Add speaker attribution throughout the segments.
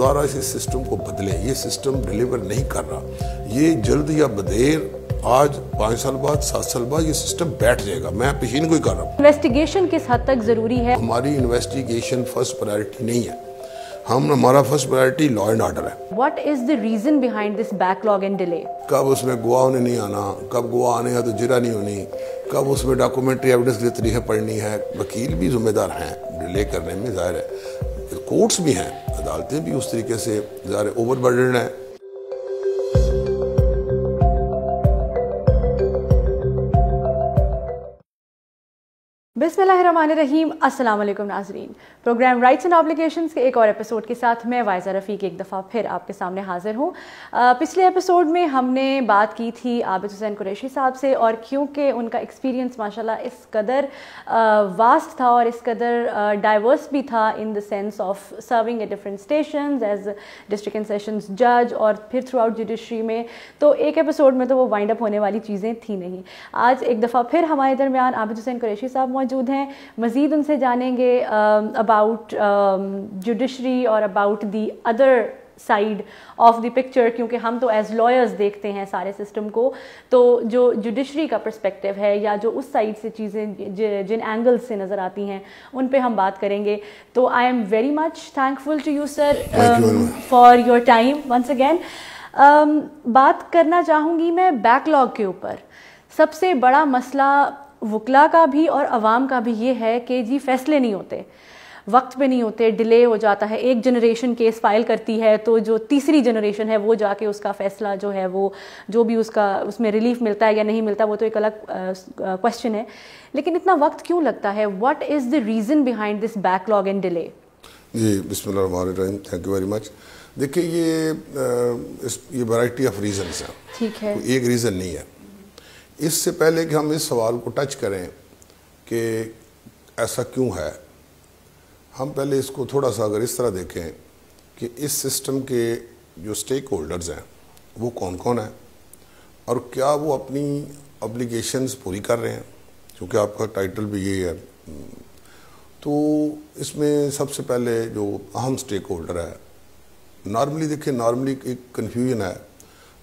Speaker 1: दोबारा इस सिस्टम को बदले। ये सिस्टम डिलीवर नहीं कर रहा। ये जल्द या बदेर आज पाँच साल बाद सात साल बाद ये सिस्टम बैठ जाएगा। मैं पेशीन को ही कर रहा हूँ।
Speaker 2: इन्वेस्टिगेशन किस हद तक ज़रूरी है?
Speaker 1: हमारी इन्वेस्टिगेशन फ़र्स्ट प्रायोरिटी नहीं है। हम हमारा first priority law and order है।
Speaker 2: What is the reason behind this backlog and delay
Speaker 1: कब उसमें गवाह ने नहीं आना कब गवाह आने हैं तो जिरा नहीं होनी कब उसमें डॉक्यूमेंट्री एविडेंस के तरीके पढ़नी है। वकील भी जिम्मेदार हैं। डिले करने में ज़ाहिर है। कोर्ट्स भी हैं अदालतें भी उस तरीके से ज़्यादा ओवर बर्डन है।
Speaker 2: अस्सलाम वालेकुम नाजरीन। प्रोग्राम राइट्स एंड ऑब्लिगेशंस के एक और एपिसोड के साथ मैं वायजा रफ़ीक एक दफ़ा फिर आपके सामने हाजिर हूँ। पिछले एपिसोड में हमने बात की थी आबिद हुसैन कुरैशी साहब से और क्योंकि उनका एक्सपीरियंस माशाल्लाह इस कदर वास्ट था और इस कदर डाइवर्स भी था in the sense of serving a different station as district and sessions जज और फिर थ्रू आउट जुडिशरी में। तो एक एपिसोड में तो वो वाइंड अप होने वाली चीज़ें थी नहीं। आज एक दफ़ा फिर हमारे दरमियान आबिद हुसैन कुरैशी साहब मौजूद हैं। मज़ीद उनसे जानेंगे अबाउट जुडिशरी और about the other side of the picture क्योंकि हम तो एज लॉयर्स देखते हैं सारे सिस्टम को। तो जो जुडिशरी का पर्सपेक्टिव है या जो उस साइड से चीज़ें जिन एंगल्स से नज़र आती हैं उन पे हम बात करेंगे। तो I am very much thankful to you sir for your time once again बात करना चाहूँगी मैं बैकलॉग के ऊपर। सबसे बड़ा मसला वकला का भी और आवाम का भी ये है कि जी फैसले नहीं होते वक्त पे नहीं होते डिले हो जाता है एक जनरेशन केस फ़ाइल करती है तो जो तीसरी जनरेशन है वो जाके उसका फैसला जो है वो जो भी उसका उसमें रिलीफ मिलता है या नहीं मिलता वो तो एक अलग क्वेश्चन है। लेकिन इतना वक्त क्यों लगता है? What is the reason behind this backlog and delay
Speaker 1: जी बिस्मिल्लाह थैंक यू वेरी मच देखिए ये आ, इस ये वैरायटी ऑफ़ रीजंस हैं।
Speaker 2: ठीक है।
Speaker 1: एक रीज़न नहीं है। इससे पहले कि हम इस सवाल को टच करें कि ऐसा क्यों है, हम पहले इसको थोड़ा सा अगर इस तरह देखें कि इस सिस्टम के जो स्टेक होल्डर्स हैं, वो कौन कौन है और क्या वो अपनी ऑब्लिगेशंस पूरी कर रहे हैं, क्योंकि आपका टाइटल भी यही है। तो इसमें सबसे पहले जो अहम स्टेक होल्डर है नॉर्मली देखिए नॉर्मली एक कन्फ्यूज़न है।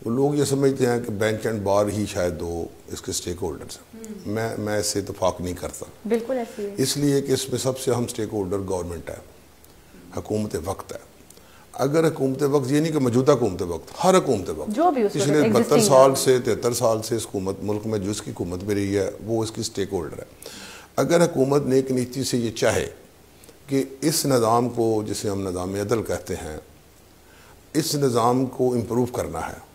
Speaker 1: वो लोग ये समझते हैं कि बेंच एंड बार ही शायद दो इसके स्टेक होल्डर्स हैं मैं मैं इससे इतफाक नहीं करता।
Speaker 2: बिल्कुल ऐसी
Speaker 1: इसलिए कि इसमें सबसे अहम स्टेक होल्डर गवर्नमेंट है। हकूमत वक्त है। अगर हकूमत वक्त ये नहीं कि मौजूदा हुकूमत वक्त हर हकूमत वक्त।
Speaker 2: जो भी
Speaker 1: पिछले बहत्तर साल से तिहत्तर साल से इस हुकूमत मुल्क में जो इसकी हुकूमत भी रही है वो इसकी स्टेक होल्डर है। अगर हुकूमत ने एक नीति से ये चाहे कि इस निज़ाम को जिसे हम निज़ाम अदल कहते हैं इस निज़ाम को इम्प्रूव करना है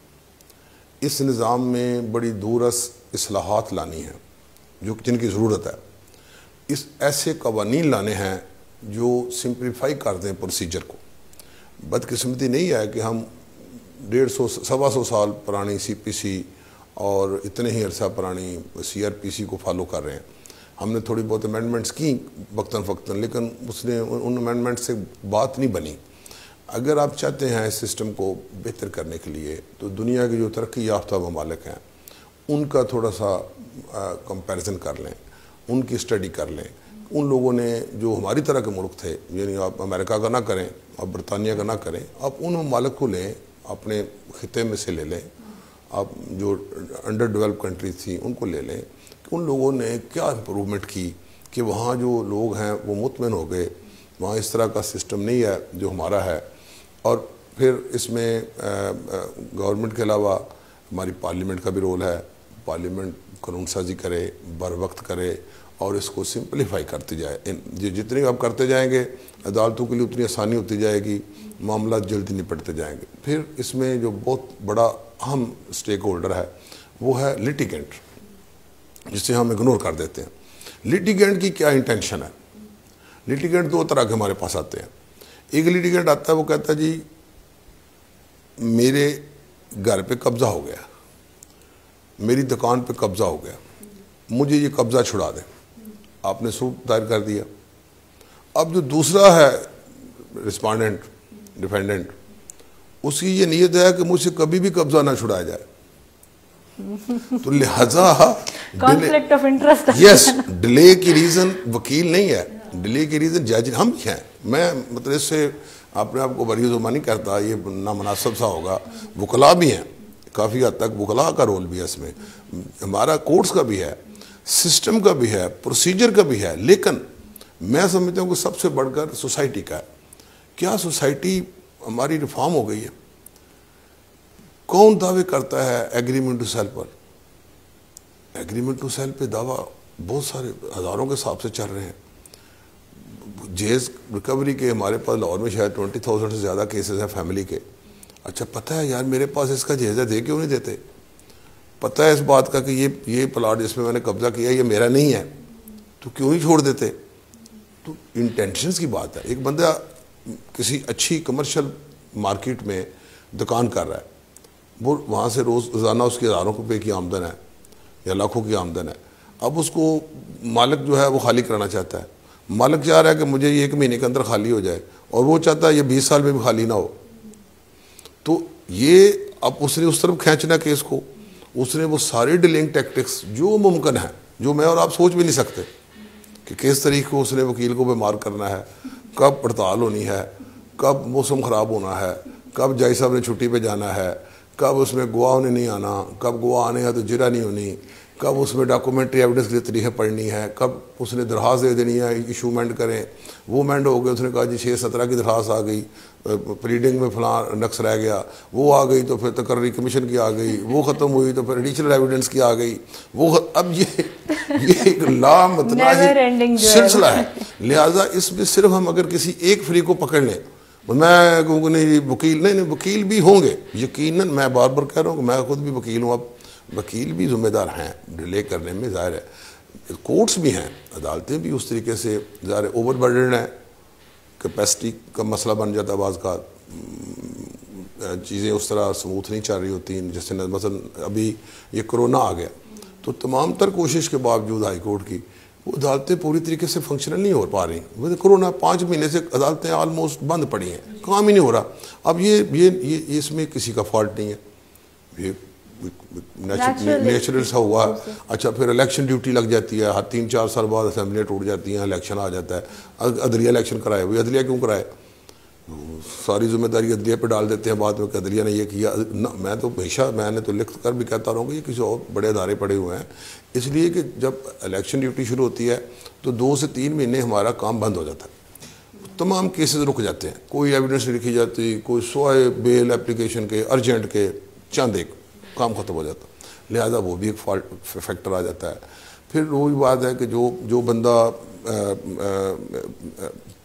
Speaker 1: इस निज़ाम में बड़ी दूरस असलाहत लानी है, जो जिनकी ज़रूरत है। इस ऐसे कवानीन लाने हैं जो सिंप्लीफाई कर दें प्रोसीजर को। बदकस्मती नहीं है कि हम डेढ़ सौ, सवा सौ साल पुरानी सी पी सी और इतने ही अरसा पुरानी सी आर पी सी को फॉलो कर रहे हैं। हमने थोड़ी बहुत अमेंडमेंट्स की वक्ता फ़क्ता लेकिन उसने उन अमेंडमेंट से बात नहीं बनी। अगर आप चाहते हैं इस सिस्टम को बेहतर करने के लिए तो दुनिया के जो तरक्की याफ्ता ममालिक हैं, उनका थोड़ा सा कंपैरिजन कर लें, उनकी स्टडी कर लें। उन लोगों ने जो हमारी तरह के मुल्क थे, यानी आप अमेरिका का ना करें, आप बरतानिया का ना करें, आप उन ममालिक को लें, अपने खत्े में से ले लें, आप जो अंडर डेवलप कंट्रीज़ थी, उनको ले लें, कि उन लोगों ने क्या इम्प्रूवमेंट की, कि वहाँ जो लोग हैं, वो मुतमिन हो गए, वहाँ इस तरह का सिस्टम नहीं है, जो हमारा है। और फिर इसमें गवर्नमेंट के अलावा हमारी पार्लियामेंट का भी रोल है। पार्लियामेंट कानून साजी करे, बर वक्त करे और इसको सिंपलीफाई करती जाए। जो, जितने आप करते जाएँगे, अदालतों के लिए उतनी आसानी होती जाएगी मामला जल्दी निपटते जाएँगे। फिर इसमें जो बहुत बड़ा अहम स्टेक होल्डर है, वो है लिटिगेंट जिसे हम इग्नोर कर देते हैं। लिटिगेंट की क्या इंटेंशन है? लिटिगेंट दो तरह के हमारे पास आते हैं। एक लिटिगेंट आता है वो कहता जी मेरे घर पे कब्जा हो गया। मेरी दुकान पे कब्जा हो गया। मुझे ये कब्जा छुड़ा दे। आपने सूट दायर कर दिया। अब जो दूसरा है रिस्पोंडेंट डिफेंडेंट उसकी ये नीयत है कि मुझसे कभी भी कब्जा ना छुड़ाया जाए। तो लिहाजा
Speaker 2: conflict of interest
Speaker 1: yes delay की रीजन वकील नहीं है। डिले की रीजन जज हम हैं मैं मतलब इससे अपने आप को बरी जुमा नहीं करता, ये नामनासब सा होगा। वकला भी हैं, काफ़ी हद तक वकला का रोल भी है इसमें। हमारा कोर्ट्स का भी है, सिस्टम का भी है, प्रोसीजर का भी है, लेकिन मैं समझता हूँ कि सबसे बढ़कर सोसाइटी का है। क्या सोसाइटी हमारी रिफॉर्म हो गई है? कौन दावे करता है एग्रीमेंट टू सेल पर? एग्रीमेंट टू सेल पे दावा बहुत सारे हज़ारों के हिसाब से चल रहे हैं। जेज रिकवरी के हमारे पास लाहौर में शायद ट्वेंटी थाउज़ेंड से ज़्यादा केसेस हैं फैमिली के। अच्छा पता है यार, मेरे पास इसका जायजा दे क्यों नहीं देते? पता है इस बात का कि ये ये प्लाट जिसमें मैंने कब्जा किया, ये मेरा नहीं है। तो क्यों नहीं छोड़ देते? तो इंटेंशंस की बात है। एक बंदा किसी अच्छी कमर्शियल मार्केट में दुकान कर रहा है। वो वहाँ से रोज़ रोज़ाना उसकी हज़ारों रुपये की आमदन है या लाखों की आमदन है। अब उसको मालिक जो है वो खाली कराना चाहता है। मालिक चाह रहा है कि मुझे ये एक महीने के अंदर खाली हो जाए और वो चाहता है ये बीस साल में भी खाली ना हो। तो ये अब उसने उस तरफ़ खींचना केस को। उसने वो सारे डिलिंग टैक्टिक्स जो मुमकिन है, जो मैं और आप सोच भी नहीं सकते कि किस तरीके को उसने वकील को बीमार करना है, कब पड़ताल होनी है, कब मौसम ख़राब होना है, कब जाय साहब ने छुट्टी पे जाना है, कब उसमें गोवा ने नहीं आना, कब गोवा आने हैं तो जिरा नहीं होनी कब उसमें डॉक्यूमेंट्री एविडेंस के तरीके पढ़नी है कब उसने दरख्वास्त दे देनी है इशू मैंड करें। वो मैंड हो गए उसने कहा जी छः सत्रह की दरख्वास्त आ गई प्रीडिंग में फलां नक्स रह गया। वो आ गई तो फिर तकर्री कमीशन की आ गई वो ख़त्म हुई तो फिर एडिशनल एविडेंस की आ गई। वो अब ये ये एक लामतना सिलसिला है। लिहाजा इसमें सिर्फ़ हम अगर किसी एक फ्री को पकड़ लें मैं कहूँगा नहीं वकील नहीं नहीं वकील भी होंगे। यकीनन मैं बार बार कह रहा हूँ कि मैं खुद भी वकील हूँ। अब वकील भी जिम्मेदार हैं, डिले करने में ज़ाहिर है। कोर्ट्स भी हैं, अदालतें भी उस तरीके से ज़ाहिर ओवर बर्डन है। कैपेसिटी का मसला बन जाता है बाज़ का चीज़ें उस तरह स्मूथ नहीं चल रही होती जैसे मसलन अभी ये कोरोना आ गया तो तमाम तर कोशिश के बावजूद हाई कोर्ट की, वो अदालतें पूरी तरीके से फंक्शनल नहीं हो पा रही। वो कोरोना पाँच महीने से अदालतें ऑलमोस्ट बंद पड़ी हैं, काम ही नहीं हो रहा। अब ये ये ये इसमें किसी का फॉल्ट नहीं है। ये नेचुरल सा हुआ अच्छा फिर इलेक्शन ड्यूटी लग जाती है। हर तीन चार साल बाद असेंबलियाँ टूट जाती हैं इलेक्शन आ जाता है। अदलिया इलेक्शन कराए। वही अदलिया क्यों कराए? सारी ज़िम्मेदारी अदलिया पे डाल देते हैं। बाद में अदलिया ने ये किया। ना मैं तो हमेशा मैंने तो लिख कर भी कहता रहूँगा ये किसी और बड़े अदारे पड़े हुए हैं। इसलिए कि जब इलेक्शन ड्यूटी शुरू होती है तो दो से तीन महीने हमारा काम बंद हो जाता है। तमाम केसेस रुक जाते हैं। कोई एविडेंस लिखी जाती कोई सोए बेल एप्लीकेशन के अर्जेंट के चंद एक। काम ख़त्म हो जाता। लिहाजा वो भी एक फॉल्ट फैक्टर आ जाता है। फिर वही बात है कि जो जो बंदा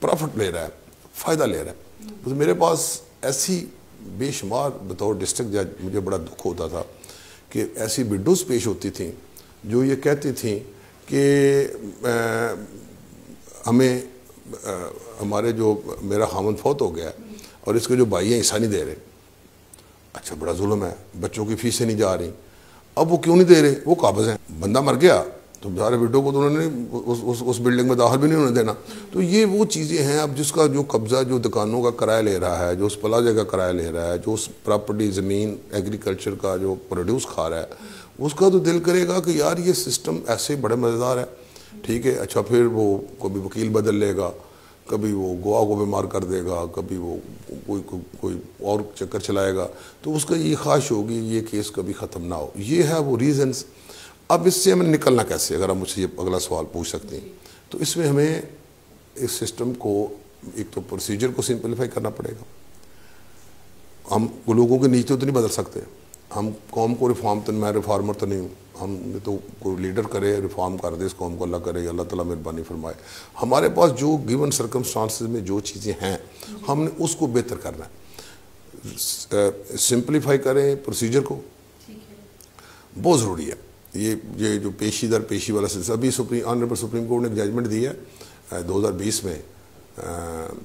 Speaker 1: प्रॉफिट ले रहा है फ़ायदा ले रहा है। तो मेरे पास ऐसी बेशुमार बतौर डिस्ट्रिक्ट जज मुझे बड़ा दुख होता था कि ऐसी विडोज़ पेश होती थी जो ये कहती थी कि हमें आ, हमारे जो मेरा खामन फौत हो गया और इसके जो भाई हैं हिस्सा नहीं दे रहे अच्छा बड़ा जुल्म है, बच्चों की फीसें नहीं जा रही। अब वो क्यों नहीं दे रहे? वो काबज हैं। बंदा मर गया तो बेचारे बेटों को तो उन्होंने उस उस उस बिल्डिंग में दाखिल भी नहीं होने देना। तो ये वो चीज़ें हैं, अब जिसका जो कब्ज़ा, जो दुकानों का किराया ले रहा है, जो उस प्लाजे का किराया ले रहा है, जो उस प्रॉपर्टी, ज़मीन, एग्रीकल्चर का जो प्रोड्यूस खा रहा है, उसका तो दिल करेगा कि यार ये सिस्टम ऐसे बड़े मज़ेदार है। ठीक है अच्छा फिर वो कभी वकील बदल लेगा। कभी वो गोवा को बीमार कर देगा कभी वो कोई को, कोई और चक्कर चलाएगा तो उसका ये ख्वाहिश होगी ये केस कभी ख़त्म ना हो। ये है वो रीज़न्स अब इससे हमें निकलना कैसे अगर आप मुझसे ये अगला सवाल पूछ सकते हैं? तो इसमें हमें इस सिस्टम को एक तो प्रोसीजर को सिंपलीफाई करना पड़ेगा। हम लोगों की नीति तो नहीं बदल सकते। हम कौम को रिफॉर्म तो मैं रिफॉर्मर तो नहीं हूँ। हम तो कोई लीडर करे रिफॉर्म कर दे इस कौम को अल्लाह करे अल्लाह ताला मेहरबानी फरमाए। हमारे पास जो गिवन सर्कमस्टांसिस में जो चीज़ें हैं हमने उसको बेहतर करना है। सिंप्लीफाई करें प्रोसीजर को। बहुत ज़रूरी है। ये ये जो पेशी दर पेशी वाला सिलसिला अभी सुप्रीम ऑनरेबल सुप्रीम कोर्ट ने जजमेंट दी है दो हज़ार बीस में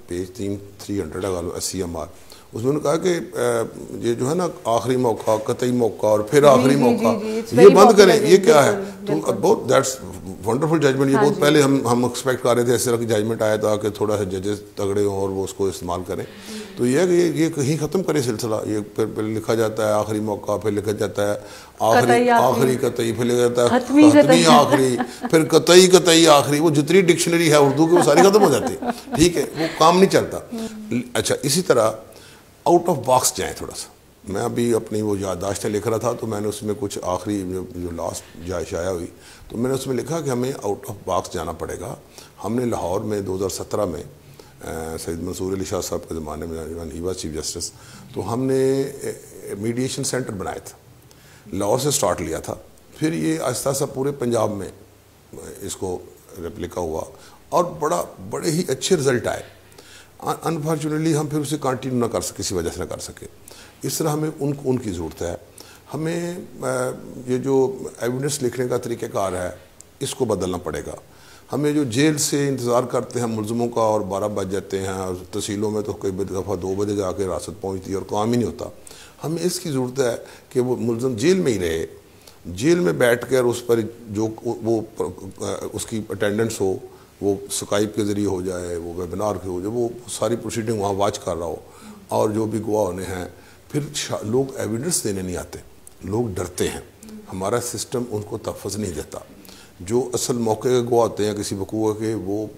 Speaker 1: पेज तीन थ्री हंड्रेड अस्सी एम आर उसमें कहा कि ये जो है ना आखिरी मौका कतई मौका और फिर आखिरी मौका।
Speaker 2: ये
Speaker 1: बंद करें ये क्या है? तो बहुत दैट्स वंडरफुल जजमेंट ये हाँ बहुत पहले हम हम एक्सपेक्ट कर रहे थे इस तरह की जजमेंट आया था कि थोड़ा सा जजेस तगड़े हों और वो उसको इस्तेमाल करें। तो ये ये ये कहीं ख़त्म करे सिलसिला। ये फिर फिर लिखा जाता है आखिरी मौका फिर लिखा जाता है आखिरी आखिरी। कतई फिर लिखा जाता है खत्मी आखिरी। फिर कतई कतई आखिरी। वो जितनी डिक्शनरी है उर्दू की वो सारी ख़त्म हो जाती है। ठीक है वो काम नहीं चलता। अच्छा इसी तरह आउट ऑफ़ बॉक्स जाएँ थोड़ा सा। मैं अभी अपनी वो याददाश्तें लिख रहा था तो मैंने उसमें कुछ आखिरी जो, जो लास्ट जाए शाया हुई तो मैंने उसमें लिखा कि हमें आउट ऑफ़ बॉक्स जाना पड़ेगा। हमने लाहौर में 2017 में सैद मंसूर अली शाह साहब के ज़माने में ही चीफ जस्टिस तो हमने मीडिएशन सेंटर बनाए थे। लाहौर से स्टार्ट लिया था। फिर ये आहिस्ता आहिस्ता पूरे पंजाब में इसको रेप्लिका हुआ और बड़ा बड़े ही अच्छे रिज़ल्ट आए। अनफॉर्चुनेटली हम फिर उसे कंटिन्यू ना कर सके, किसी वजह से ना कर सके। इस तरह हमें उन, उनकी ज़रूरत है। हमें ये जो एविडेंस लिखने का तरीक़ाकार है, इसको बदलना पड़ेगा। हमें जो जेल से इंतज़ार करते हैं, मुलजमों का और बारह बज जाते हैं, और तहसीलों में तो कई दफ़ा दो बजे जाके रासत पहुँचती है और काम ही नहीं होता। हमें इसकी ज़रूरत है कि वो मुलजम जेल में ही रहे। जेल में बैठ कर उस पर जो, वो उसकी अटेंडेंस हो वो स्काइप के ज़रिए हो जाए, वो वेबिनार के हो जाए, वो सारी प्रोसीडिंग वहाँ वाच कर रहा हो। और जो भी गवाह होने हैं, फिर लोग एविडेंस देने नहीं आते। लोग डरते हैं। हमारा सिस्टम उनको तहफ़ नहीं देता। जो असल मौके के गवाह होते हैं, किसी वकूआ के, वो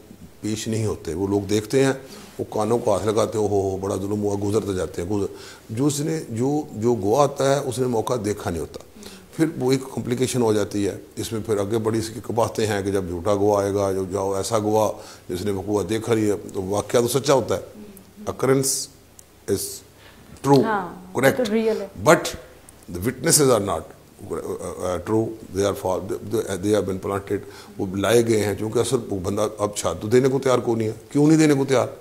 Speaker 1: पेश नहीं होते। वो लोग देखते हैं, वो कानों को हाथ लगाते हो हो बड़ा जुल्म हुआ, गुजरते जाते हैं गुजर जो उसने, जो जो गवाह आता है, उसने मौका देखा नहीं होता। फिर वो एक कॉम्प्लिकेशन हो जाती है। इसमें फिर आगे बड़ी इसकी बातें हैं कि जब झूठा गुआ आएगा जब जाओ ऐसा गुआ जिसने वकूआ देखा रही है तो वाक्य तो सच्चा होता है। Occurrence is true correct but the witnesses are not true they are for they are been planted वो लाए गए हैं क्योंकि असल वो बंदा अब छात्र तो देने को तैयार कौन नहीं है। क्यों नहीं देने को तैयार?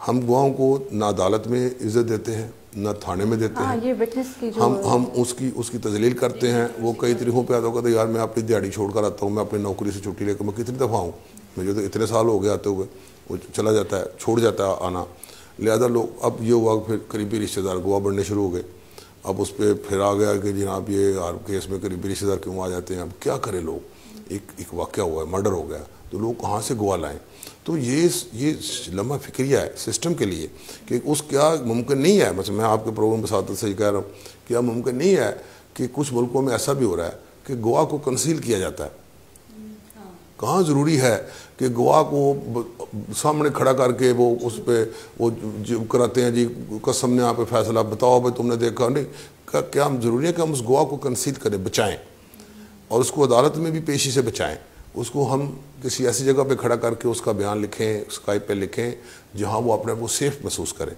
Speaker 1: हम गुआओं को ना अदालत में इज़्ज़त देते हैं। न थाने में देते
Speaker 2: हाँ,
Speaker 1: हैं।
Speaker 2: ये विटनेस की जो
Speaker 1: हम हम उसकी उसकी तजलील करते हैं। वो कई तरीकों पे आता होगा तो यार मैं अपनी दिहाड़ी छोड़ कर आता हूँ मैं अपनी नौकरी से छुट्टी लेकर मैं कितनी दफ़ा हूँ? मुझे तो इतने साल हो गए आते हुए। वो चला जाता है छोड़ जाता है आना। लिहाजा लोग अब ये हुआ फिर करीबी रिश्तेदार गोवा बढ़ने शुरू हो गए। अब उस पर फिर आ गया कि जनाब ये आर केस में करीबी रिश्तेदार क्यों आ जाते हैं? अब क्या करें लोग? एक एक वाक्य हुआ है मर्डर हो गया। तो लोग कहाँ से गोवा लाएँ? तो ये ये लंबा फिक्रिया है सिस्टम के लिए कि उस क्या मुमकिन नहीं है। मतलब मैं आपके प्रोग्राम के साथ से कह रहा हूँ क्या मुमकिन नहीं है कि कुछ मुल्कों में ऐसा भी हो रहा है कि गोवा को कंसील किया जाता है। कहाँ ज़रूरी है कि गोवा को सामने खड़ा करके वो उस पर वो कराते हैं जी, कसम ने यहाँ पे फैसला बताओ भाई, तुमने देखा नहीं। क्या क्या ज़रूरी है कि हम उस गोवा को कंसील करें, बचाएँ? और उसको अदालत में भी पेशी से बचाएँ? उसको हम किसी ऐसी जगह पे खड़ा करके उसका बयान लिखें स्काइप पे लिखें, जहाँ वो अपने आप को सेफ़ महसूस करें।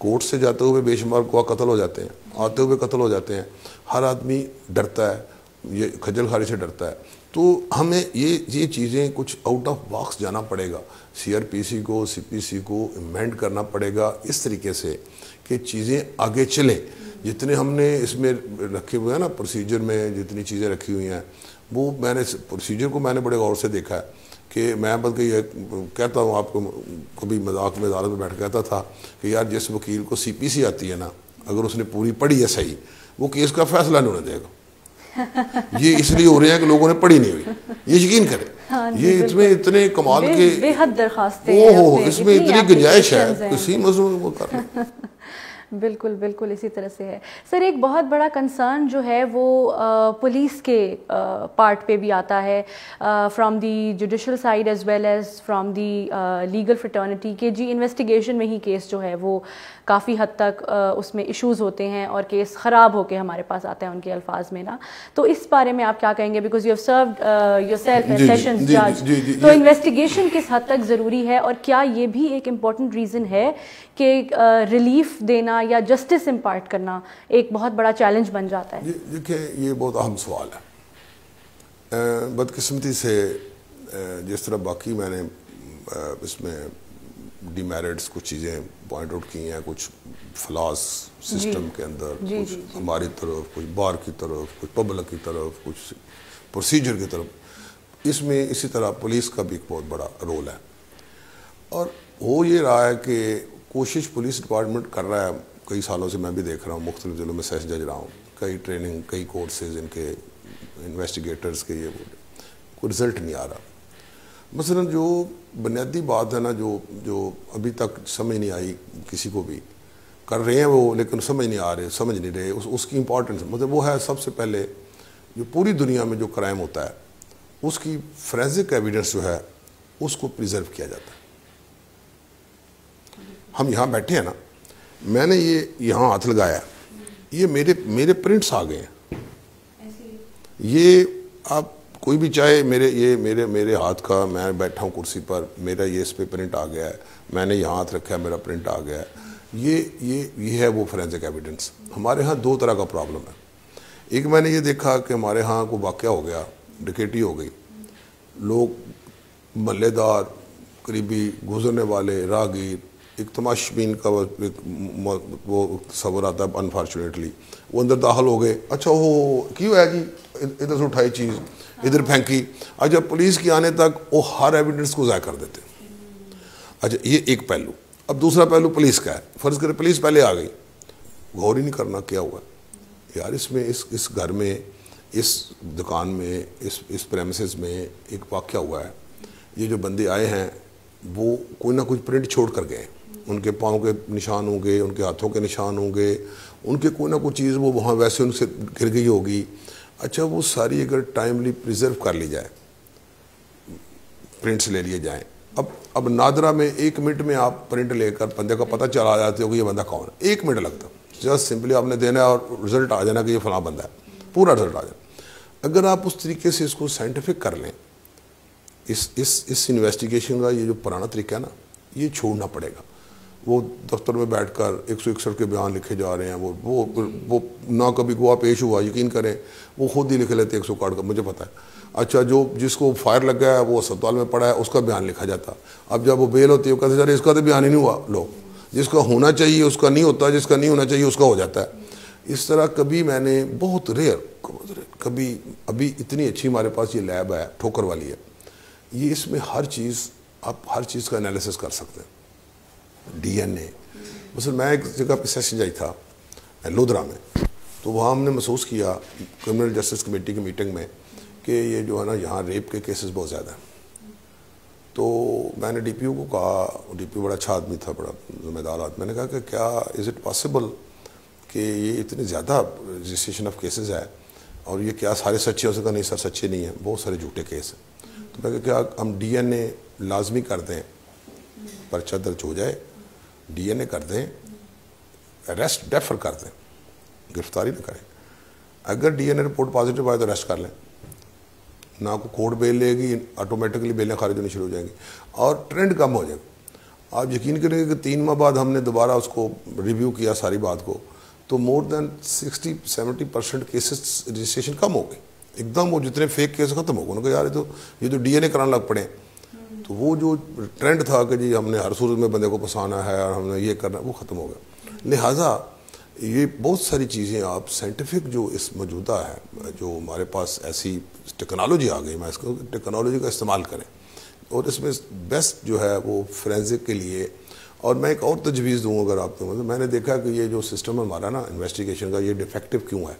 Speaker 1: कोर्ट से जाते हुए बेशुमार को कत्ल हो जाते हैं, आते हुए कत्ल हो जाते हैं। हर आदमी डरता है, ये खजल खारी से डरता है। तो हमें ये ये चीज़ें कुछ आउट ऑफ़ बॉक्स जाना पड़ेगा। सीआरपीसी को सीपीसी को इमेंड करना पड़ेगा इस तरीके से कि चीज़ें आगे चलें। जितने हमने इसमें रखे हुए हैं ना प्रोसीजर में जितनी चीज़ें रखी हुई हैं वो मैंने प्रोसीजर को मैंने बड़े गौर से देखा है कि मैं बल्कि ये कहता हूँ आपको कभी मज़ाक में अदालत में बैठ कहता था कि यार जिस वकील को सीपीसी आती है ना अगर उसने पूरी पढ़ी है सही वो केस का फैसला नहीं होने देगा। ये इसलिए हो रहे हैं कि लोगों ने पढ़ी नहीं हुई। ये यकीन करें हाँ ये इसमें इतने कमाल के
Speaker 2: बेहद दरखास्तें
Speaker 1: ओहो इसमें इतनी गुंजाइश है इसी मजमून वो कर
Speaker 2: बिल्कुल बिल्कुल इसी तरह से है। सर, एक बहुत बड़ा कंसर्न जो है वो पुलिस के पार्ट पे भी आता है। From the judicial side as well as from the legal fraternity के जी इन्वेस्टिगेशन में ही केस जो है वो काफ़ी हद तक उसमें इश्यूज़ होते हैं और केस ख़राब होकर हमारे पास आते हैं उनके अल्फाज में ना। तो इस बारे में आप क्या कहेंगे? Because you have serve yourself session जज तो इन्वेस्टिगेशन किस हद तक ज़रूरी है? और क्या ये भी एक इंपॉर्टेंट रीज़न है कि रिलीफ देना या जस्टिस इम्पार्ट करना एक बहुत बड़ा चैलेंज बन जाता है?
Speaker 1: देखिए ये बहुत अहम सवाल है। बदकिस्मती से जिस तरह बाकी मैंने इसमें डिमेरिट्स कुछ चीज़ें पॉइंट आउट की हैं कुछ फ्लास सिस्टम के अंदर
Speaker 2: जी,
Speaker 1: कुछ
Speaker 2: जी, जी.
Speaker 1: हमारी तरफ़ कुछ बार की तरफ़ कुछ पब्लिक की तरफ़ कुछ प्रोसीजर की तरफ़। इसमें इसी तरह पुलिस का भी एक बहुत बड़ा रोल है। और हो ये रहा है कि कोशिश पुलिस डिपार्टमेंट कर रहा है। कई सालों से मैं भी देख रहा हूँ मुख्तु जिलों में सेस जज रहा हूँ। कई ट्रेनिंग कई कोर्सेज इनके इन्वेस्टिगेटर्स के ये कोई रिज़ल्ट नहीं आ रहा। मसलन जो बुनियादी बात है ना जो जो अभी तक समझ नहीं आई किसी को भी कर रहे हैं वो लेकिन समझ नहीं आ रहे समझ नहीं रहे उस उसकी इंपॉर्टेंस मतलब वो है सबसे पहले जो पूरी दुनिया में जो क्राइम होता है उसकी फ्रेंसिक एविडेंस जो है उसको प्रिजर्व किया जाता है। हम यहाँ बैठे हैं ना मैंने ये यहाँ हाथ लगाया ये मेरे मेरे प्रिंट्स आ गए हैं। ये आप कोई भी चाहे, मेरे, ये मेरे मेरे हाथ का मैं बैठा हूँ कुर्सी पर, मेरा ये इस पर प्रिंट आ गया है, मैंने यहाँ हाथ रखा है, मेरा प्रिंट आ गया है। ये ये ये है वो फोरेंसिक एविडेंस हमारे यहाँ दो तरह का प्रॉब्लम है। एक मैंने ये देखा कि हमारे यहाँ को वाक़ हो गया डिकेटी हो गई। लोग मल्लेदार, करीबी गुजरने वाले राहगीर एक तमाशबीन का एक वो सबर आता है अनफॉर्चुनेटली वो अंदर दाखिल हो गए। अच्छा हो क्यों है जी इधर से उठाई चीज़? इधर फेंकी। अच्छा पुलिस के आने तक वो हर एविडेंस को ज़ाय कर देते। अच्छा ये एक पहलू। अब दूसरा पहलू पुलिस का है। फ़र्ज़ करें पुलिस पहले आ गई। गौर ही नहीं करना क्या हुआ। यार, इसमें, इस इस घर में, इस दुकान में, इस इस प्रेमिस में एक वाक्य हुआ है। ये जो बंदे आए हैं, वो कोई ना कुछ प्रिंट छोड़ कर गए उनके पाँव के निशान होंगे, उनके हाथों के निशान होंगे। उनके कोई ना कोई चीज़ वो वहाँ वैसे उनसे गिर गई होगी। अच्छा वो सारी अगर टाइमली प्रिजर्व कर ली जाए प्रिंट्स ले लिए जाएँ। अब अब नादरा में एक मिनट में आप प्रिंट लेकर बंदे का पता चला जाते हो कि ये बंदा कौन है। एक मिनट लगता जस्ट सिंपली आपने देना है और रिज़ल्ट आ जाना कि ये फला बंदा है। पूरा रिज़ल्ट आ जाए। अगर आप उस तरीके से इसको साइंटिफिक कर लें, इस इस इस इन्वेस्टिगेशन का ये जो पुराना तरीका है ना, ये छोड़ना पड़ेगा। वो दफ्तर में बैठकर एक सौ इकसठ के बयान लिखे जा रहे हैं, वो वो वो ना कभी गोवा पेश हुआ, यकीन करें, वो खुद ही लिख लेते एक सौ कार्ड का, मुझे पता है। अच्छा जो, जिसको फायर लग गया है, वो अस्पताल में पड़ा है, उसका बयान लिखा जाता। अब जब वो बेल होती है, वो कहते सर, इसका तो बयान ही नहीं हुआ। लो जिसका होना चाहिए, उसका नहीं होता, जिसका नहीं होना चाहिए, उसका हो जाता है। इस तरह कभी मैंने, बहुत रेयर कभी, अभी इतनी अच्छी हमारे पास ये लैब है, ठोकर वाली है। ये इसमें हर चीज़, आप हर चीज़ का एनालिसिस कर सकते हैं। डीएनए। बस मैं एक जगह पे सेशन जाई था, लोधरा में। तो वहाँ हमने महसूस किया क्रिमिनल जस्टिस कमेटी की मीटिंग में, कि ये जो है ना, यहाँ रेप के केसेस बहुत ज़्यादा हैं। तो मैंने डी को कहा डी बड़ा अच्छा आदमी था, बड़ा जिम्मेदार आदमी। मैंने कहा कि क्या इज़ इट पॉसिबल कि ये इतने ज़्यादा रजिस्ट्रेशन ऑफ़ केसेस है, और ये क्या सारे सच्चे हो सका नहीं सर सच्चे नहीं है, बहुत सारे झूठे केस हैं। तो मैं क्या हम डीएनए लाजमी कर दें पर्चा दर्ज हो जाए डीएनए कर दें अरेस्ट डेफर कर दें, गिरफ्तारी ना करें। अगर डीएनए रिपोर्ट पॉजिटिव आए तो अरेस्ट कर लें। ना को कोर्ट बेल लेगी ऑटोमेटिकली बेलें खारिज होनी शुरू हो जाएँगी। और ट्रेंड कम हो जाएगा आप यकीन करेंगे कि तीन माह बाद हमने दोबारा उसको रिव्यू किया सारी बात को तो more than sixty seventy percent cases registration कम हो गए। एकदम वो जितने फेक केस खत्म हो गए, उनको यार ये तो ये तो डीएनए कराने लग पड़े। तो वो जो ट्रेंड था कि जी हमने हर सूरत में बंदे को पसाना है और हमने ये करना, वो ख़त्म हो गया। लिहाजा ये बहुत सारी चीज़ें आप साइंटिफिक जो इस मौजूदा है, जो हमारे पास ऐसी टेक्नोलॉजी आ गई, मैं इसको टेक्नोलॉजी का इस्तेमाल करें। और इसमें बेस्ट जो है वो फ्रेंसिक के लिए, और मैं एक और तजवीज़ दूँ अगर आपको मतलब मैंने देखा कि ये जो सिस्टम हमारा ना इन्वेस्टिगेशन का, ये डिफेक्टिव क्यों है?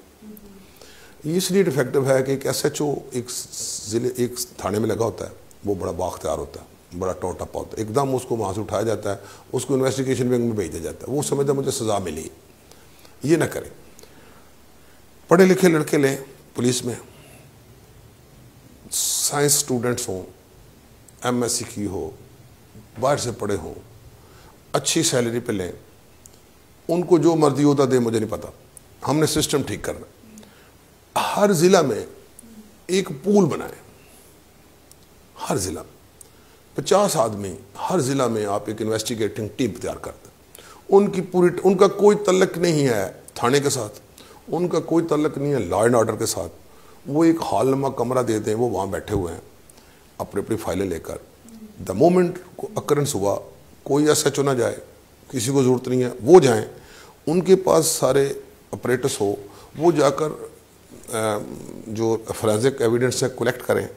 Speaker 1: ये इसलिए डिफेक्टिव है कि एक एस एच ओ एक ज़िले, एक थाने में लगा होता है। वो बड़ा बाख्तियार होता है, बड़ा टोटप्पा होता है एकदम उसको वहाँ से उठाया जाता है, उसको इन्वेस्टिगेशन विंग में भेजा जाता है। वो समझता मुझे सज़ा मिली। ये ना करें। पढ़े लिखे लड़के लें, पुलिस में। साइंस स्टूडेंट्स हों एमएससी की हो, बाहर से पढ़े हों, अच्छी सैलरी पे लें। उनको जो मर्ज़ी होता दे, मुझे नहीं पता। हमने सिस्टम ठीक करना। हर ज़िला में एक पूल बनाए। हर ज़िला। पचास आदमी हर ज़िला में आप एक इन्वेस्टिगेटिंग टीम तैयार करते हैं। उनकी पूरी, उनका कोई तलक नहीं है थाने के साथ। उनका कोई तलक नहीं है लॉ एंड ऑर्डर के साथ। वो एक हॉलनुमा कमरा देते हैं वो वहाँ बैठे हुए हैं। अपनी अपनी फाइलें लेकर। द मोमेंट को अक्रेंस हुआ, कोई ऐसा चुना जाए, किसी को ज़रूरत नहीं है, वो जाएँ। उनके पास सारे ऑपरेटर्स हो, वो जाकर जो फोरेंसिक एविडेंस है कलेक्ट करें।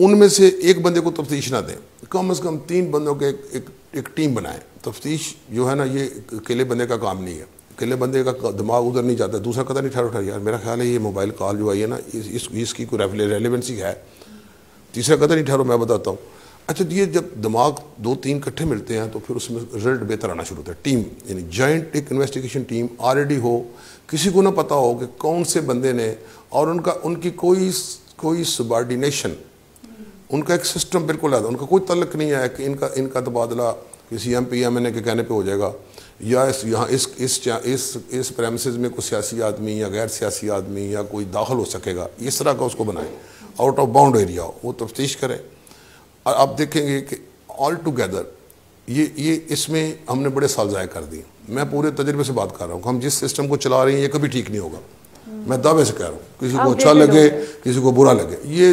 Speaker 1: उनमें से एक बंदे को तफ्तीश ना दें। कम अज़ कम तीन बंदों के एक, एक, एक टीम बनाएँ। तफ्तीश जो है ना ये अकेले बंदे का काम नहीं है। अकेले बंदे का दिमाग उधर नहीं जाता। दूसरा कदर नहीं ठहर उठा यार मेरा ख्याल है ये मोबाइल कॉल जो आई है ना इस, इस, इसकी कोई रेलिवेंसी है। तीसरा कदर नहीं ठहरो मैं बताता हूँ। अच्छा ये जब दिमाग दो तीन इकट्ठे मिलते हैं तो फिर उसमें रिज़ल्ट बेहतर आना शुरू होता है। टीम यानी जॉइंट एक इन्वेस्टिगेशन टीम ऑलरेडी हो। किसी को ना पता हो कि कौन से बंदे ने और उनका उनकी कोई कोई सबॉर्डिनेशन उनका एक सिस्टम बिल्कुल आता उनका कोई तलक नहीं है कि इनका इनका तबादला किसी M P M N A के कहने पर हो जाएगा। या इस यहाँ इस इस इस इस प्रेमिस में कोई सियासी आदमी या गैर सियासी आदमी या कोई दाखिल हो सकेगा। इस तरह का उसको बनाए। आउट ऑफ़ बाउंड एरिया हो वो तफ्तीश करें। और आप देखेंगे कि ऑल टुगेदर ये ये इसमें हमने बड़े साल ज़ाय कर दिए। मैं पूरे तजर्बे से बात कर रहा हूँ हम जिस सिस्टम को चला रहे हैं ये कभी ठीक नहीं होगा। मैं दावे से कह रहा हूँ किसी को अच्छा लगे। किसी को बुरा लगे। ये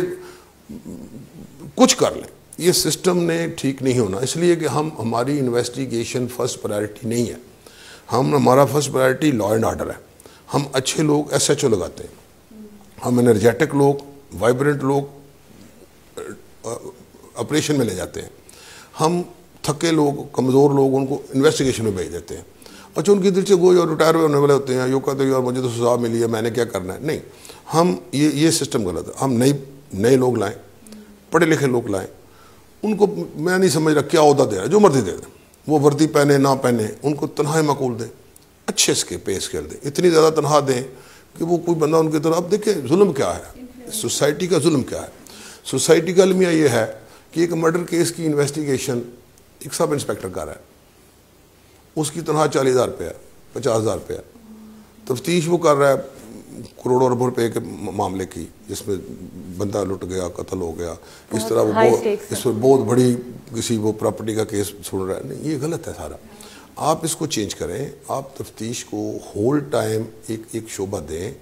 Speaker 1: कुछ कर लें। ये सिस्टम ने ठीक नहीं होना, इसलिए कि हम, हमारी इन्वेस्टिगेशन फ़र्स्ट प्रायोरिटी नहीं है। हम, हमारा first priority law and order है। हम अच्छे लोग एस एच ओ लगाते हैं। हम एनर्जेटिक लोग वाइब्रेंट लोग ऑपरेशन में ले जाते हैं। हम थके लोग, कमज़ोर लोग, उनको इन्वेस्टिगेशन में भेज देते हैं। अच्छा उनकी दिल से गोई और रिटायर होने वाले होते हैं। यो कहते हैं यार, मुझे तो सजा मिली है, मैंने क्या करना है? नहीं। हम, ये ये सिस्टम गलत है। हम नई, नए लोग लाएँ। पढ़े लिखे लोग लाएँ। उनको मैं नहीं समझ रहा क्या अहदा दे रहा जो मर्ज़ी दे दें। वो वर्दी पहने, ना पहने, उनको तनहा मकूल दें। अच्छे से पे स्केल दें। इतनी ज़्यादा तनहा दें कि वो कोई बंदा उनकी तरफ़ अब देखें जुल्म क्या है? सोसाइटी का जुल्म क्या है? सोसाइटी का अलमिया ये है कि एक मर्डर केस की इन्वेस्टिगेशन एक सब इंस्पेक्टर कर रहा है। उसकी तनख्वाह चालीस हज़ार रुपया, पचास हज़ार रुपया। तफ्तीश वो कर रहा है करोड़ों अरबों रुपए के मामले की जिसमें बंदा लुट गया कत्ल हो गया। इस तरह वो बहुत इसमें बहुत बड़ी किसी वो प्रॉपर्टी का केस सुन रहा है। नहीं ये गलत है सारा। आप इसको चेंज करें आप तफ्तीश को होल टाइम एक एक शोबा दें।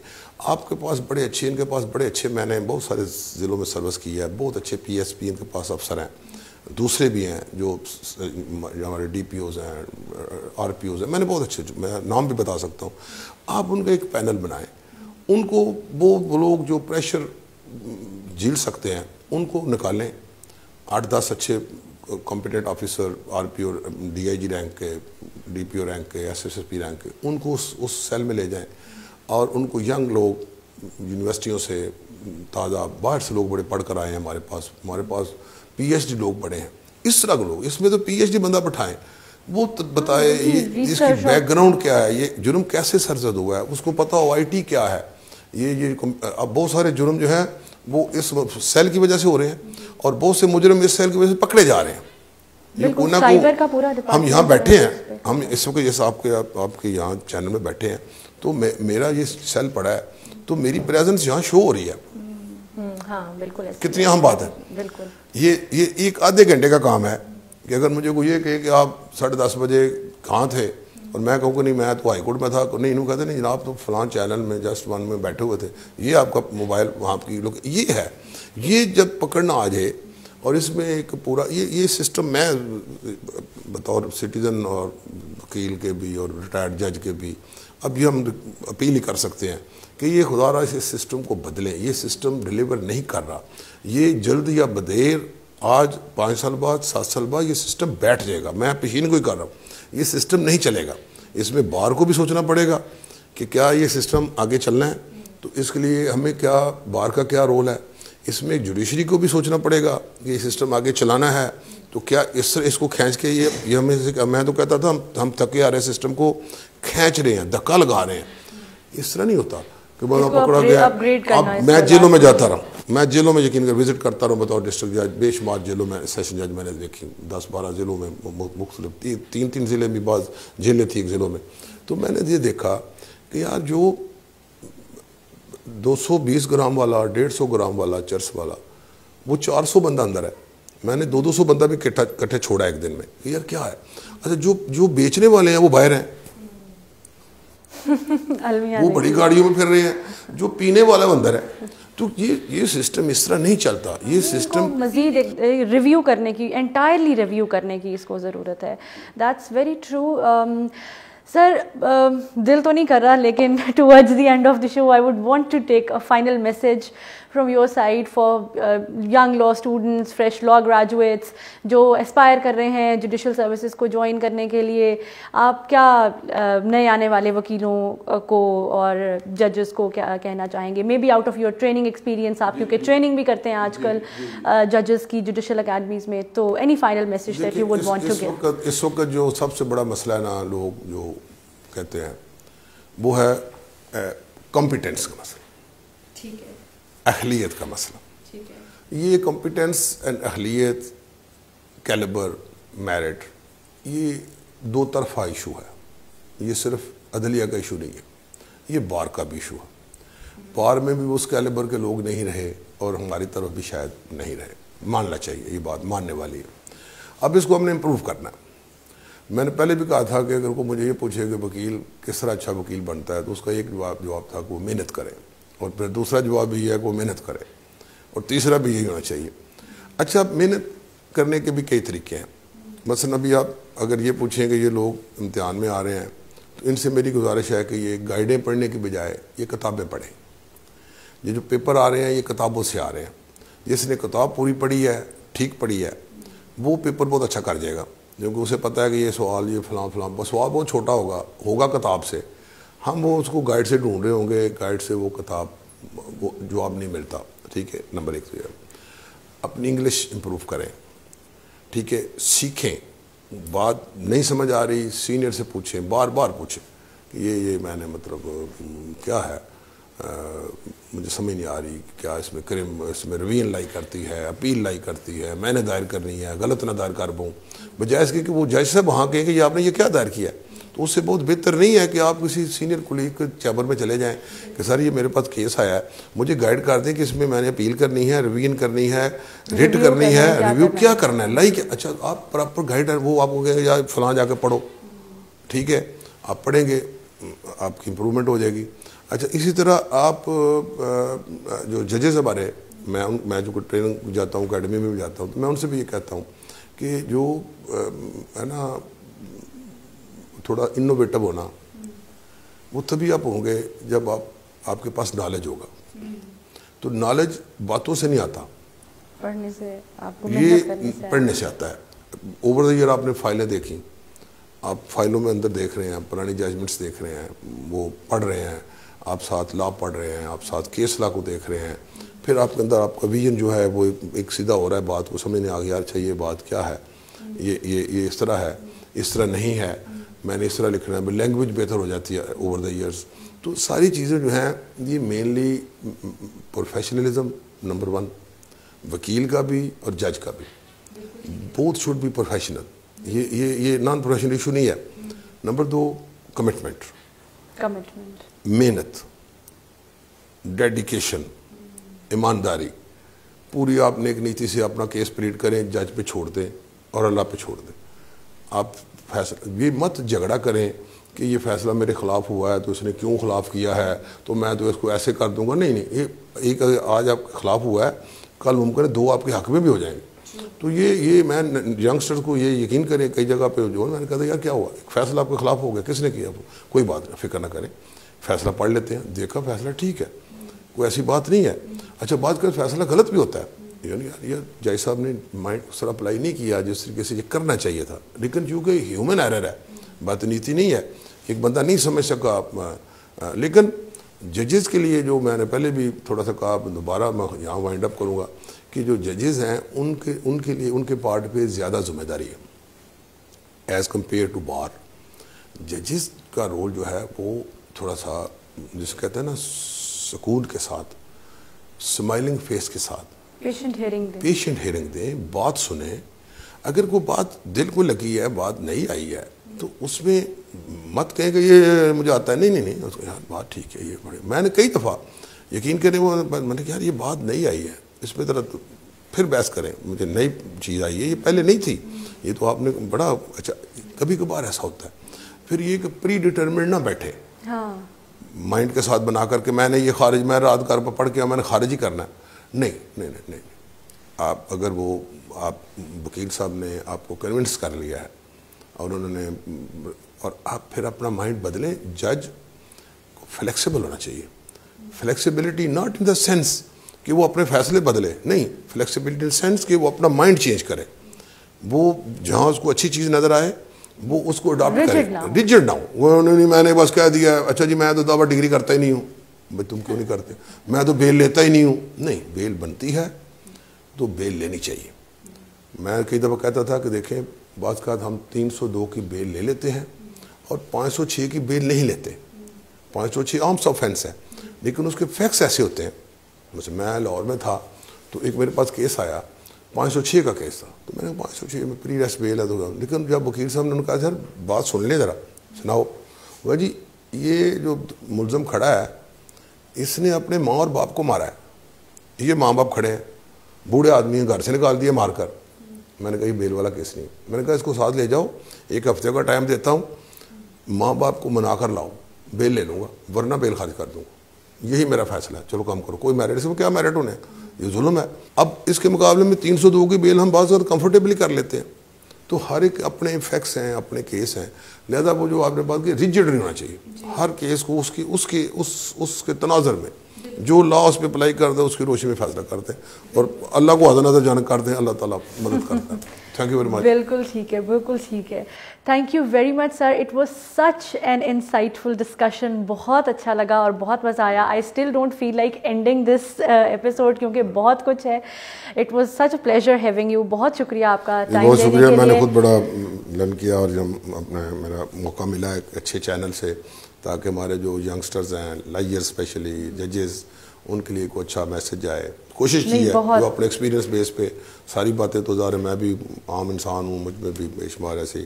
Speaker 1: आपके पास बड़े अच्छे इनके पास बड़े अच्छे मैंने बहुत सारे ज़िलों में सर्विस की है बहुत अच्छे पीएसपी इनके पास अफसर हैं। दूसरे भी हैं जो हमारे डी पी ओज़ हैं आर पी ओज़ हैं। मैंने बहुत अच्छे मैं नाम भी बता सकता हूँ। आप उनका एक पैनल बनाएँ। उनको वो लोग जो प्रेशर झील सकते हैं, उनको निकालें। आठ दस अच्छे competent officer R P O D I G rank के डी पी ओ रैंक के S S S P rank के, उनको उस उस सेल में ले जाएँ। और उनको यंग लोग यूनिवर्सिटियों से ताज़ा, बाहर से लोग बड़े पढ़ कर आए हैं हमारे पास। हमारे पास पीएचडी लोग बड़े हैं। इस तरह के लोग, इसमें तो पीएचडी बंदा बैठाएँ। वो तो बताए ये इसकी बैकग्राउंड क्या है? ये जुर्म कैसे सरजद हुआ है? उसको पता हो आई क्या है? ये ये अब बहुत सारे जुर्म जो है वो इस सेल की वजह से हो रहे हैं और बहुत से मुजरम इस सेल की वजह से पकड़े जा रहे हैं। ये कोना को हम यहाँ बैठे हैं हम इस वक्त जैसे आपके आप, आपके यहाँ चैनल में बैठे हैं। तो मे, मेरा ये सेल पड़ा है। तो मेरी प्रेजेंस यहाँ शो हो रही है।
Speaker 2: हम्म, हाँ, बिल्कुल
Speaker 1: कितनी अहम बात है। बिल्कुल। ये ये एक आधे घंटे का काम है। कि अगर मुझे कोई ये कहे कि आप साढ़े दस बजे कहाँ थे, और मैं कहूँ कि नहीं, मैं तो हाईकोर्ट में था नहीं, इन्हों कहते नहीं, जनाब तो फलां चैनल में, जस्ट वन में बैठे हुए थे। ये आपका मोबाइल वहाँ की लोग ये है। ये जब पकड़ना आ जाए, और इसमें एक पूरा, ये ये सिस्टम मैं, बतौर सिटीज़न और वकील के भी, और रिटायर्ड जज के भी, अब ये हम अपील ही कर सकते हैं कि ये खुदा रहा इस सिस्टम को बदलें। ये सिस्टम डिलीवर नहीं कर रहा। ये जल्द या बदेर आज पाँच साल बाद सात साल बाद ये सिस्टम बैठ जाएगा। मैं पेशीन को ही कर रहा हूँ। ये सिस्टम नहीं चलेगा। इसमें बार को भी सोचना पड़ेगा कि क्या ये सिस्टम आगे चलना है। तो इसके लिए हमें क्या बार का क्या रोल है? इसमें जुडिशरी को भी सोचना पड़ेगा कि ये सिस्टम आगे चलाना है। तो क्या इस इसको खींच के ये ये हमें मैं तो कहता था हम हम थके आ रहे सिस्टम को खींच रहे हैं धक्का लगा रहे हैं। इस तरह नहीं होता कि बंदा पकड़ा गया। अब मैं जेलों में जाता रहा। मैं जेलों में यकीन कर विज़िट करता रहा बताओ डिस्ट्रिक्ट जज बेशुमार जेलों में सेशन जज मैंने देखी दस बारह जिलों में मुख्तलिफ़ ती, तीन तीन ज़िले में बाद जेलें थी एक ज़िलों में। तो मैंने ये देखा कि यार जो 220 ग्राम वाला 150 ग्राम वाला चर्स वाला वो 400 बंदा अंदर है। मैंने दो दो सौ बंदा भी इकट्ठे छोड़ा एक दिन में। यार क्या है? अच्छा जो जो बेचने वाले हैं वो बाहर हैं। वो बड़ी गाड़ियों में फिर रहे हैं। जो पीने वाला अंदर है। तो ये ये सिस्टम इस तरह नहीं चलता। ये सिस्टम
Speaker 2: मजीद रिव्यू करने की एंटायरली रिव्यू करने की इसको ज़रूरत है। दैट्स वेरी ट्रू सर दिल तो नहीं कर रहा लेकिन towards the end of the show I would want to take a final message from your side for young law students fresh law graduates जो एस्पायर कर रहे हैं जुडिशल सर्विसेज़ को ज्वाइन करने के लिए आप क्या uh, नए आने वाले वकीलों uh, को और जजेस को क्या कहना चाहेंगे? Maybe out of your training experience आप क्योंकि ट्रेनिंग भी करते हैं आजकल जजेस uh, की जुडिशल अकेडमीज में तो any final message that you would want to give
Speaker 1: इस वक्त जो सबसे बड़ा मसला है ना लोग जो कहते हैं वो है कॉम्पिटेंस का मसला। ठीक है। अहलियत का मसला। ये कॉम्पिटेंस एंड अहलियत कैलिबर मेरिट ये दो तरफा इशू है। ये सिर्फ़ अदलिया का इशू नहीं है ये बार का भी इशू है। बार में भी उस कैलिबर के लोग नहीं रहे और हमारी तरफ़ भी शायद नहीं रहे। मानना चाहिए ये बात मानने वाली है। अब इसको हमने इम्प्रूव करना है। मैंने पहले भी कहा था कि अगर को मुझे ये पूछे कि वकील किस तरह अच्छा वकील बनता है तो उसका एक जवाब जवाब था कि वो मेहनत करे। और फिर दूसरा जवाब भी है कि वो मेहनत करे और तीसरा भी यही होना चाहिए। अच्छा मेहनत करने के भी कई तरीके हैं। मसलन अभी आप अगर ये पूछें कि ये लोग इम्तहान में आ रहे हैं तो इनसे मेरी गुजारिश है कि ये गाइडें पढ़ने के बजाय ये किताबें पढ़ें। ये जो पेपर आ रहे हैं, ये किताबों से आ रहे हैं। जिसने किताब पूरी पढ़ी है, ठीक पढ़ी है, वो पेपर बहुत अच्छा कर जाएगा। क्योंकि उसे पता है कि ये सवाल, ये फलां फलां सवाल बहुत छोटा होगा होगा किताब से। हम वो उसको गाइड से ढूंढ रहे होंगे गाइड से वो किताब वो जवाब नहीं मिलता। ठीक है? नंबर एक तो अपनी इंग्लिश इम्प्रूव करें। ठीक है? सीखें। बात नहीं समझ आ रही सीनियर से पूछें बार बार पूछें कि ये ये मैंने मतलब क्या है? आ, मुझे समझ नहीं आ रही क्या इसमें क्रिम इसमें रवीन लाई करती है अपील लाई करती है मैंने दायर करनी है गलत ना दायर कर पाऊँ बजाय इसके कि वो जज साहब वहाँ कहें कि आपने ये क्या दायर किया? तो उससे बहुत बेहतर नहीं है कि आप किसी सीनियर कुलीग के चैम्बर में चले जाएँ कि सर ये मेरे पास केस आया है मुझे गाइड कर दें कि इसमें मैंने अपील करनी है रिवीन करनी है रिट करनी है रिव्यू क्या करना है? लाइक अच्छा आप प्रॉपर गाइड वो आपको या फलां जाकर पढ़ो। ठीक है आप पढ़ेंगे आपकी इंप्रूवमेंट हो जाएगी। अच्छा इसी तरह आप जो जजेस हमारे मैं उन मैं जो ट्रेनिंग जाता हूँ अकेडमी में भी जाता हूँ तो मैं उनसे भी ये कहता हूँ कि जो है ना थोड़ा इनोवेटिव होना वो तभी आप होंगे जब आप आपके पास नॉलेज होगा। तो नॉलेज बातों से नहीं आता।
Speaker 2: पढ़ने से आपको
Speaker 1: ये करने से पढ़ने से आता है। ओवर द ईयर आपने फाइलें देखी। आप फाइलों में अंदर देख रहे हैं पुरानी जजमेंट्स देख रहे हैं वो पढ़ रहे हैं आप साथ लॉ पढ़ रहे हैं आप साथ केस लॉ को देख रहे हैं। फिर आपके अंदर आपका विजन जो है वो एक सीधा हो रहा है बात को समझने आ गया अच्छा ये बात क्या है? ये ये ये इस तरह है इस तरह नहीं है। मैंने इस तरह लिखना है लैंग्वेज बेहतर हो जाती है ओवर द ईयर्स तो सारी चीज़ें जो हैं ये मेनली प्रोफेशनलिज्म नंबर वन वकील का भी और जज का भी. बोथ शुड बी प्रोफेशनल ये ये ये नॉन प्रोफेशनल इशू नहीं है. नंबर दो कमिटमेंट
Speaker 2: कमिटमेंट
Speaker 1: मेहनत. डेडिकेशन ईमानदारी. पूरी आप नेक नीति से अपना केस प्लीट करें जज पे छोड़ दें और अल्लाह पे छोड़ दें. आप फैसला ये मत झगड़ा करें कि ये फैसला मेरे खिलाफ हुआ है तो इसने क्यों खिलाफ किया है? तो मैं तो इसको ऐसे कर दूँगा। नहीं नहीं, ये एक आज आपके खिलाफ हुआ है, कल मुमकिन है दो आपके हक में भी हो जाएँगे। तो ये ये मैं यंगस्टर्स को ये यकीन करें, कई जगह पे जो मैंने कहा यार, क्या हुआ? एक फैसला आपके खिलाफ हो गया, किसने किया? कोई बात नहीं, फ़िक्र ना करें। फैसला पढ़ लेते हैं, देखा फैसला ठीक है, कोई ऐसी बात नहीं है। अच्छा बात करें, फैसला गलत भी होता है। ये जय साहब ने माइंड सर अप्लाई नहीं किया, जिस तरीके से ये करना चाहिए था। लेकिन क्योंकि ह्यूमन एरर है, बात नीति नहीं है एक बंदा नहीं समझ सका लेकिन जजेस के लिए जो मैंने पहले भी थोड़ा सा कहा, दोबारा मैं यहाँ वाइंड अप करूँगा कि जो जजेस हैं, उनके उनके लिए, उनके पार्ट पे ज़्यादा ज़िम्मेदारी है। एज़ कंपेयर टू बार जजेस का रोल जो है, वो थोड़ा सा, जिसे कहते हैं ना, सुकून के साथ स्माइलिंग फेस के साथ।
Speaker 2: पेशेंट हेयरिंग दें।
Speaker 1: पेशेंट हेयरिंग दें बात सुने। अगर कोई बात दिल को लगी है बात नहीं आई है तो उसमें मत कहें कि ये मुझे आता है। नहीं नहीं नहीं उसको यार बात ठीक है ये बड़े मैंने कई दफ़ा यकीन करें वो मैंने कहा यार ये बात नहीं आई है। इस पर तरह तो फिर बहस करें। मुझे नई चीज़ आई है ये पहले नहीं थी। ये तो आपने बड़ा अच्छा कभी कभार ऐसा होता है। फिर ये कि प्री डिटर्मिनेड ना बैठे। हाँ। माइंड के साथ बना करके मैंने ये खारिज मैं रात घर पर पढ़ के मैंने खारिज ही करना है। नहीं नहीं नहीं नहीं। आप अगर वो आप वकील साहब ने आपको कन्विंस कर लिया है और उन्होंने और आप फिर अपना माइंड बदलें जज को फ्लेक्सिबल होना चाहिए। Flexibility not in the sense कि वो अपने फैसले बदले। नहीं फ्लेक्सिबिलिटी इन सेंस कि वो अपना माइंड चेंज करे। वो जहाँ उसको अच्छी चीज़ नज़र आए वो उसको अडॉप्ट करे। रिजिड ना हो। वो नहीं मैंने बस कह दिया अच्छा जी मैं तो दावा डिग्री करता ही नहीं हूँ। भाई तुम क्यों नहीं करते? मैं तो बेल लेता ही नहीं हूँ। नहीं, बेल बनती है तो बेल लेनी चाहिए। मैं कई दफ़ा कहता था कि देखें बात का हम 302 की बेल ले लेते हैं और 506 की बेल नहीं लेते। 506 आर्म्स ऑफेंस है, लेकिन उसके फैक्स ऐसे होते हैं। जैसे मैं लाहौर में था तो एक मेरे पास केस आया 506 का केस था। तो मैंने 506 में प्री रेस्ट बेल है तो लेकिन जब वकील साहब ने कहा, सर, बात सुन ले ज़रा, सुनाओ। वह जी, ये जो मुलजम खड़ा है इसने अपने माँ और बाप को मारा है। ये माँ बाप खड़े हैं। बूढ़े आदमी घर से निकाल दिए मारकर। मैंने कहा बेल वाला केस नहीं मैंने कहा, इसको साथ ले जाओ। एक हफ़्ते का टाइम देता हूँ। माँ बाप को मना कर लाओ। बेल ले लूँगा, वरना बेल खारिज कर दूँगा। यही मेरा फैसला है। चलो, काम करो। कोई मेरिट इसमें, क्या मेरिट होने ये जुल्म है। अब इसके मुकाबले में तीन सौ दो की बेल हम बहुत ज़्यादा कंफर्टेबली कर लेते हैं। तो हर एक अपने इफेक्ट्स हैं, अपने केस हैं। लिहाजा वो जो आपने बात की रिजिड नहीं होना चाहिए। हर केस को उसकी उसके उस उसके तनाजर में जो लॉ उस पर अप्लाई करते हैं उसकी रोशनी में फैसला करते हैं। और अल्लाह को आधा नज़र जान करते हैं अल्लाह ताला मदद करता है। थैंक यू वेरी मच
Speaker 2: बिल्कुल ठीक है बिल्कुल ठीक है। Thank you very much sir it was such an insightful discussion बहुत अच्छा लगा और बहुत मज़ा आया। I still don't feel like ending this episode क्योंकि बहुत कुछ है। It was such pleasure having you बहुत शुक्रिया आपका
Speaker 1: बहुत शुक्रिया मैंने खुद बड़ा लन किया और जब अपना मेरा मौका मिला एक अच्छे चैनल से ताकि हमारे जो यंगस्टर्स हैं लाइयर स्पेशली जजेस उनके लिए कोई अच्छा मैसेज आए। कोशिश की है जो अपने एक्सपीरियंस बेस पे सारी बातें तो ज़ाहिर मैं भी आम इंसान हूँ मुझमें भी बेशुमार ऐसे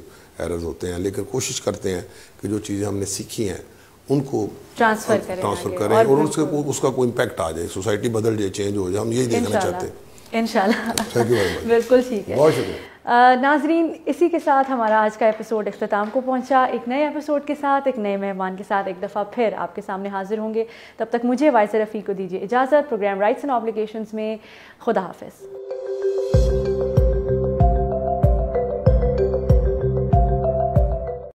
Speaker 1: एरर्स होते हैं लेकिन कोशिश करते हैं कि जो चीज़ें हमने सीखी हैं उनको
Speaker 2: ट्रांसफ़र करें
Speaker 1: ट्रांसफ़र करें और, और उसके उसका कोई इम्पैक्ट आ जाए सोसाइटी बदल जाए चेंज हो जाए हम यही देखना चाहते हैं।
Speaker 2: इंशाल्लाह। बिल्कुल ठीक है। बहुत शुक्रिया। नाजरीन, इसी के साथ हमारा आज का एपिसोड अख्ताम को पहुँचा। एक नए एपिसोड के साथ, एक नए मेहमान के साथ, एक दफ़ा फिर आपके सामने हाजिर होंगे। तब तक मुझे वायस रफ़ी को दीजिए इजाज़त। प्रोग्राम राइट्स एंड ऑब्लिगेशंस में खुदा हाफिज़।